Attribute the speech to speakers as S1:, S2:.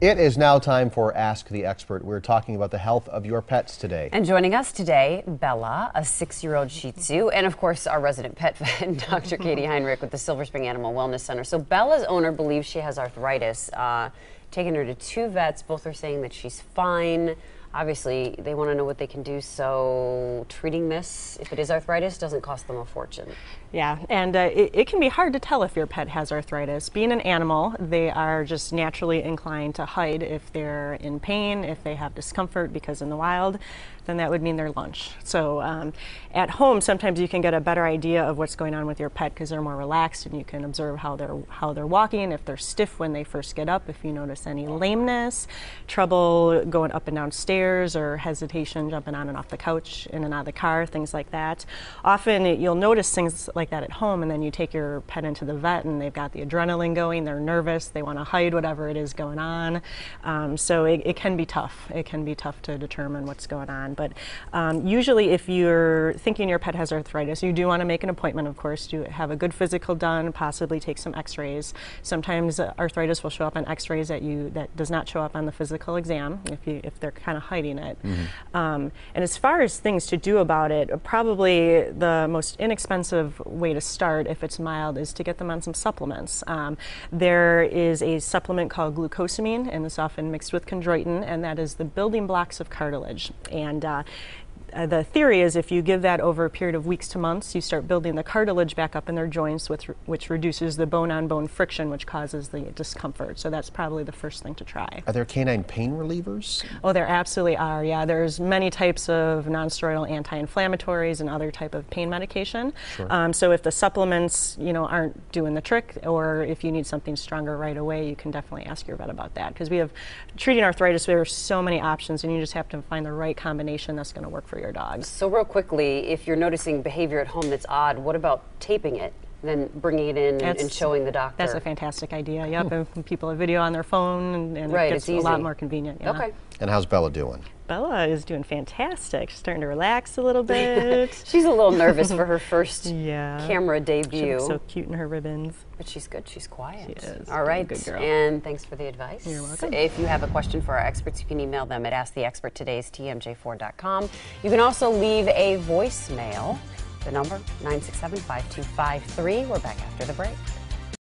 S1: It is now time for Ask the Expert. We're talking about the health of your pets today.
S2: And joining us today, Bella, a six year old Shih Tzu, and of course, our resident pet vet, Dr. Katie Heinrich with the Silver Spring Animal Wellness Center. So, Bella's owner believes she has arthritis. Uh, taking her to two vets, both are saying that she's fine obviously they want to know what they can do so treating this if it is arthritis doesn't cost them a fortune.
S3: Yeah and uh, it, it, can be hard to tell if your pet has arthritis. Being an animal they are just naturally inclined to hide if they're in pain if they have discomfort because in the wild then that would mean their lunch. So um, at home sometimes you can get a better idea of what's going on with your pet because they're more relaxed and you can observe how they're how they're walking if they're stiff when they first get up if you notice any lameness trouble going up and down stairs stairs or hesitation jumping on and off the couch, in and out of the car, things like that. Often it, you'll notice things like that at home, and then you take your pet into the vet, and they've got the adrenaline going, they're nervous, they want to hide whatever it is going on. Um, so it, it, can be tough. It can be tough to determine what's going on. But um, usually, if you're thinking your pet has arthritis, you do want to make an appointment, of course, to have a good physical done, possibly take some x rays. Sometimes arthritis will show up on x rays that you that does not show up on the physical exam if, you, if they're kind of hiding it. Mm-hmm. Um, and as far as things to do about it, probably the most inexpensive way to start, if it's mild, is to get them on some supplements. Um, there is a supplement called glucosamine, and it's often mixed with chondroitin, and that is the building blocks of cartilage. And uh, uh, the theory is if you give that over a period of weeks to months, you start building the cartilage back up in their joints, which, which reduces the bone on bone friction, which causes the discomfort. So that's probably the first thing to try.
S1: Are there canine pain relievers?
S3: Oh, there absolutely are, yeah. There's many types of nonsteroidal anti inflammatories and other type of pain medication. Sure. Um, so if the supplements you know, aren't doing the trick, or if you need something stronger right away, you can definitely ask your vet about that. Because we have treating arthritis, there are so many options, and you just have to find the right combination that's going to work for for your dog.
S2: So real quickly, if you're noticing behavior at home that's odd, what about taping it? Then bringing it in and showing the doctor.
S3: That's a fantastic idea. Yep, hmm. and people have video on their phone, and, and right, it gets a lot more convenient. Yeah.
S2: Okay.
S1: And how's Bella doing?
S3: Bella is doing fantastic. She's starting to relax a little bit.
S2: she's a little nervous for her first yeah. camera debut.
S3: She's so cute in her ribbons.
S2: But she's good. She's quiet.
S3: She is.
S2: All right. Good girl. And thanks for the advice.
S3: You're welcome.
S2: If you have a question for our experts, you can email them at asktheexperttoday's.tmj4.com. You can also leave a voicemail. The number 967 5253. We're back after the break.